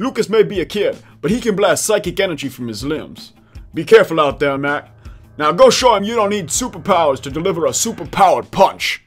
Lucas may be a kid, but he can blast psychic energy from his limbs. Be careful out there, Mac. Now go show him you don't need superpowers to deliver a superpowered punch.